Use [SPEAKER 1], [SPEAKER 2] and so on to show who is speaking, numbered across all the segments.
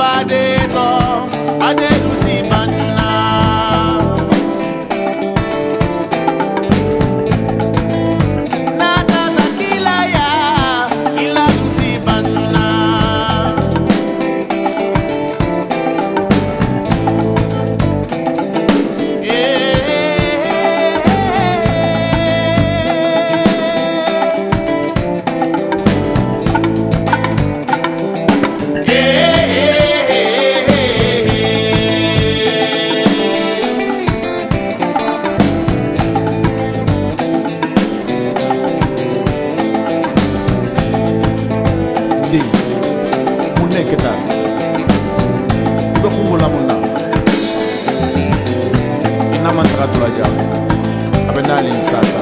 [SPEAKER 1] somebody. kufungula muna. Inamantratulajao abendalinsasa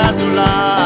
[SPEAKER 1] a tu lado.